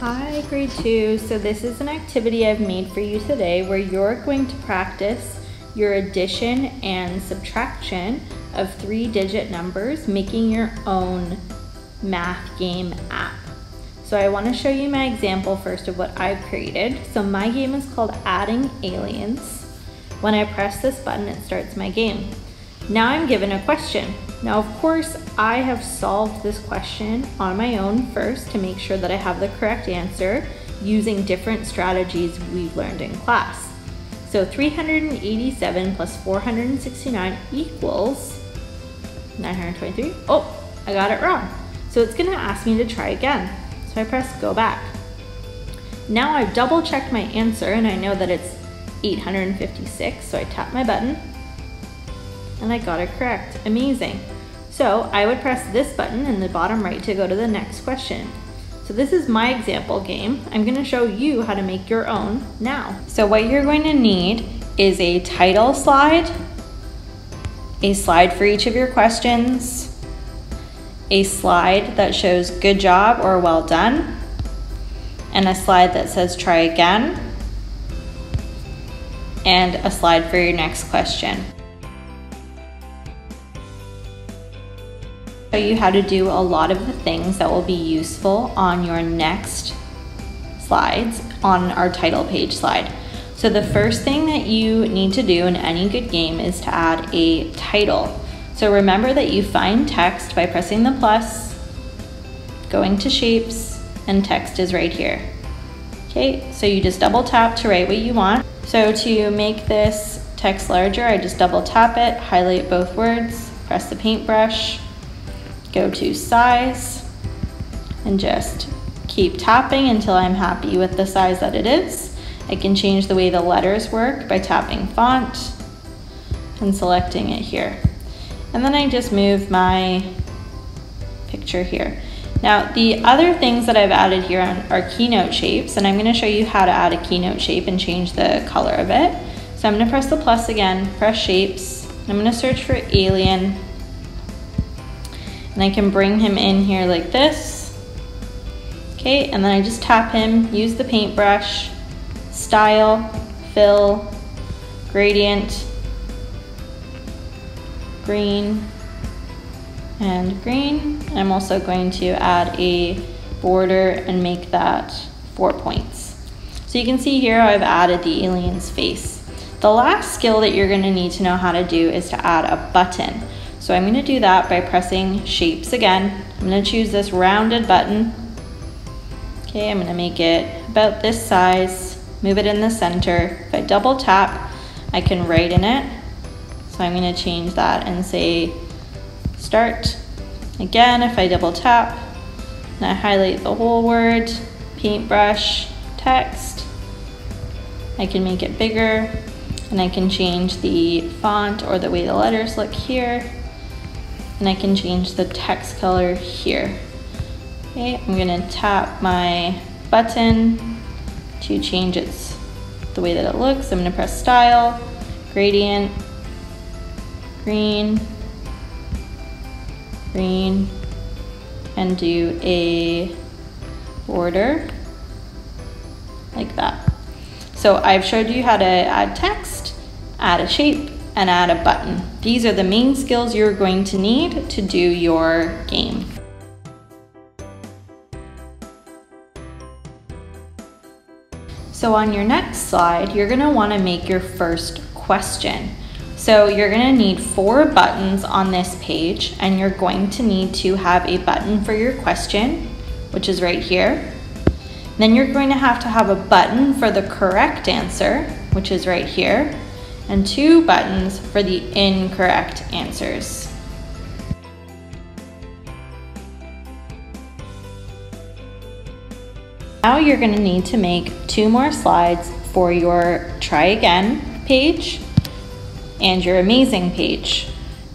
Hi, grade two. So this is an activity I've made for you today where you're going to practice your addition and subtraction of three digit numbers, making your own math game app. So I wanna show you my example first of what I've created. So my game is called Adding Aliens. When I press this button, it starts my game. Now I'm given a question. Now, of course, I have solved this question on my own first to make sure that I have the correct answer using different strategies we've learned in class. So 387 plus 469 equals 923. Oh, I got it wrong. So it's gonna ask me to try again. So I press go back. Now I've double checked my answer and I know that it's 856, so I tap my button and I got it correct. Amazing. So I would press this button in the bottom right to go to the next question. So this is my example game. I'm gonna show you how to make your own now. So what you're going to need is a title slide, a slide for each of your questions, a slide that shows good job or well done, and a slide that says try again, and a slide for your next question. Show you how to do a lot of the things that will be useful on your next slides on our title page slide. So the first thing that you need to do in any good game is to add a title. So remember that you find text by pressing the plus, going to shapes, and text is right here. Okay, so you just double tap to write what you want. So to make this text larger, I just double tap it, highlight both words, press the paintbrush, go to size and just keep tapping until I'm happy with the size that it is. I can change the way the letters work by tapping font and selecting it here. And then I just move my picture here. Now the other things that I've added here are keynote shapes and I'm going to show you how to add a keynote shape and change the color of it. So I'm going to press the plus again, press shapes, I'm going to search for alien and I can bring him in here like this. Okay, and then I just tap him, use the paintbrush, style, fill, gradient, green, and green. I'm also going to add a border and make that four points. So you can see here I've added the alien's face. The last skill that you're gonna need to know how to do is to add a button. So I'm gonna do that by pressing shapes again. I'm gonna choose this rounded button. Okay, I'm gonna make it about this size, move it in the center. If I double tap, I can write in it. So I'm gonna change that and say start. Again, if I double tap, and I highlight the whole word, paintbrush, text, I can make it bigger and I can change the font or the way the letters look here and I can change the text color here. Okay, I'm gonna tap my button to change its the way that it looks. I'm gonna press style, gradient, green, green, and do a border like that. So I've showed you how to add text, add a shape, and add a button. These are the main skills you're going to need to do your game. So on your next slide, you're gonna wanna make your first question. So you're gonna need four buttons on this page and you're going to need to have a button for your question, which is right here. Then you're going to have to have a button for the correct answer, which is right here and two buttons for the incorrect answers. Now you're going to need to make two more slides for your try again page and your amazing page.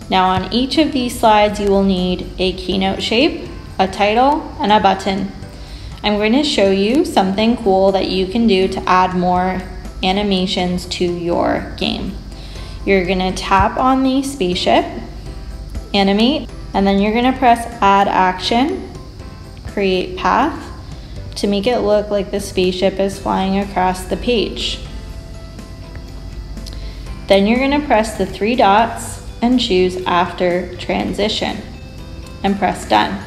Now on each of these slides you will need a keynote shape, a title, and a button. I'm going to show you something cool that you can do to add more animations to your game. You're gonna tap on the spaceship, animate, and then you're gonna press add action, create path to make it look like the spaceship is flying across the page. Then you're going to press the three dots and choose after transition and press done.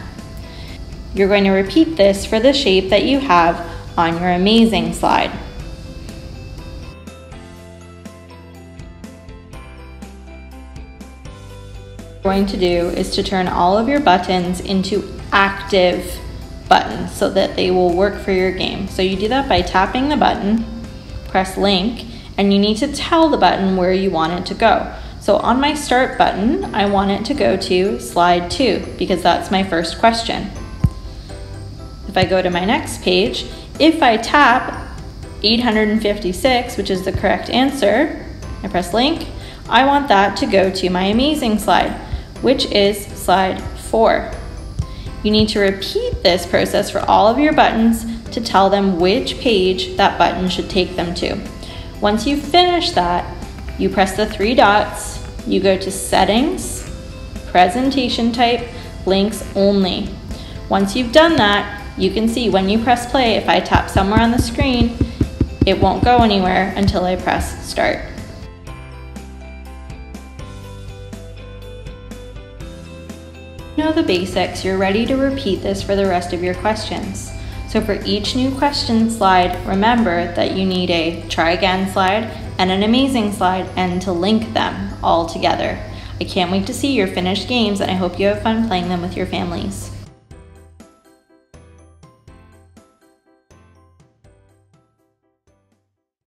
You're going to repeat this for the shape that you have on your amazing slide. Going to do is to turn all of your buttons into active buttons so that they will work for your game. So you do that by tapping the button, press link, and you need to tell the button where you want it to go. So on my start button, I want it to go to slide two because that's my first question. If I go to my next page, if I tap 856, which is the correct answer, I press link, I want that to go to my amazing slide which is slide four. You need to repeat this process for all of your buttons to tell them which page that button should take them to. Once you finish that, you press the three dots, you go to settings, presentation type, links only. Once you've done that, you can see when you press play, if I tap somewhere on the screen, it won't go anywhere until I press start. Know the basics, you're ready to repeat this for the rest of your questions. So for each new question slide, remember that you need a try again slide and an amazing slide and to link them all together. I can't wait to see your finished games and I hope you have fun playing them with your families.